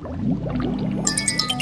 Música